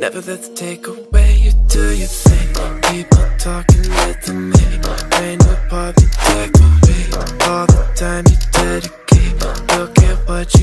Never let the takeaway you do your thing. People talking let them hate Ain't no part be decorate All the time you dedicate. Look at what you